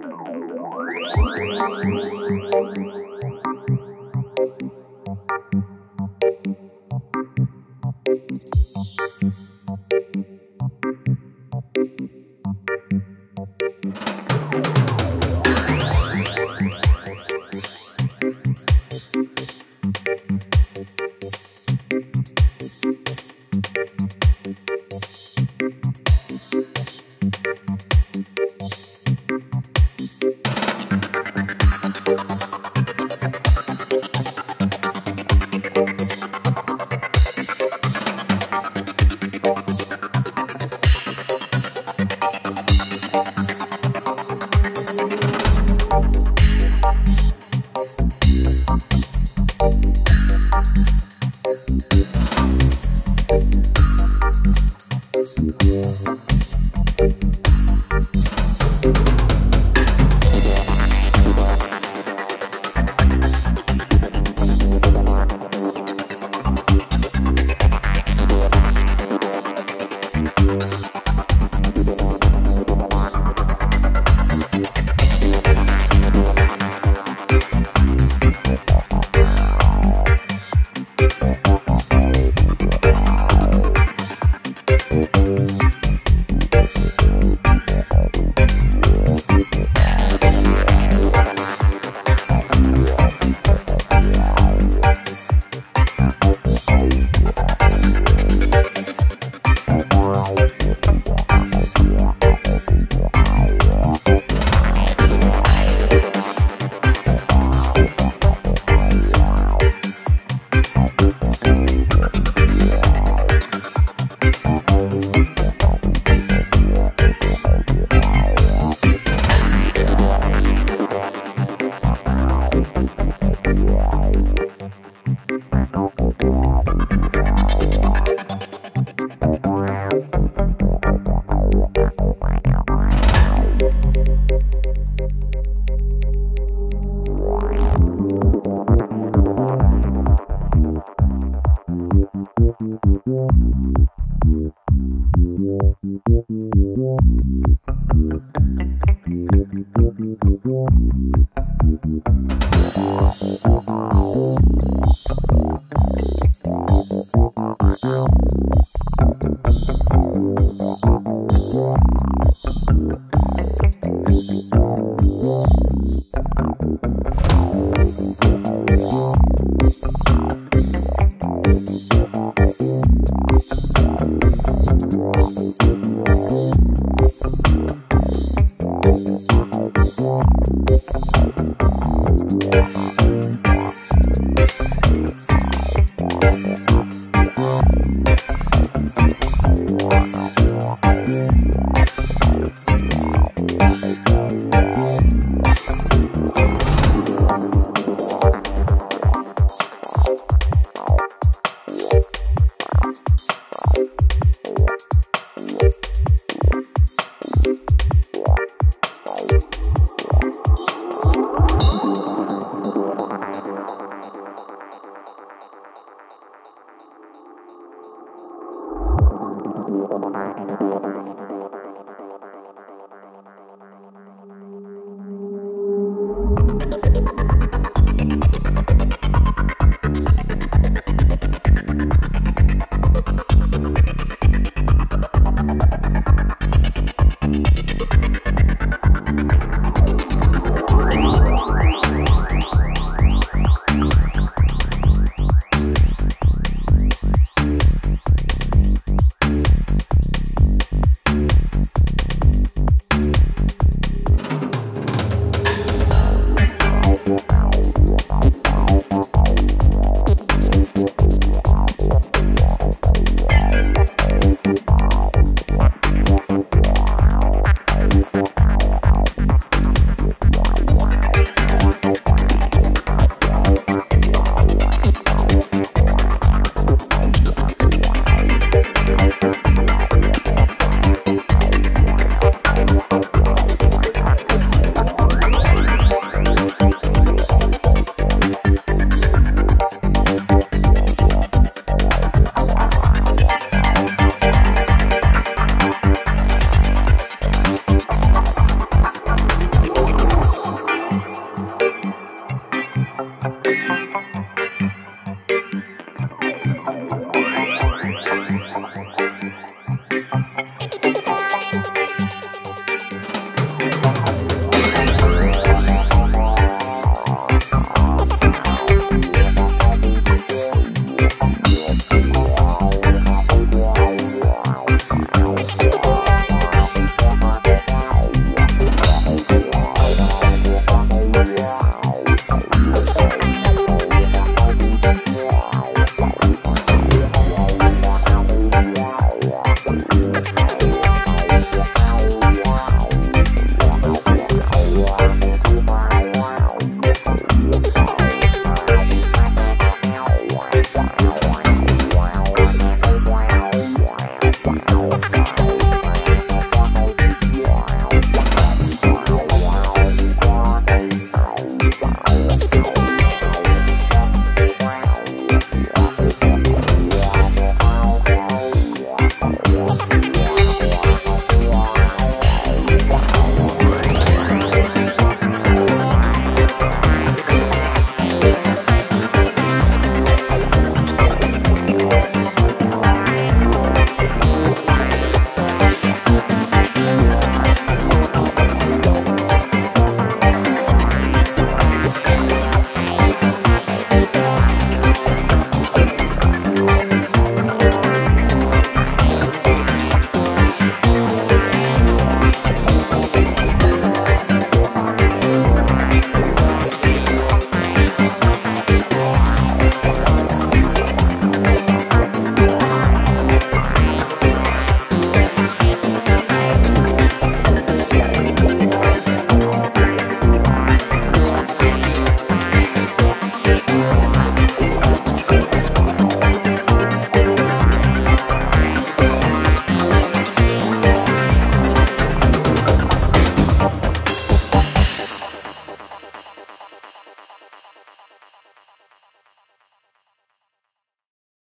Thank you. I'm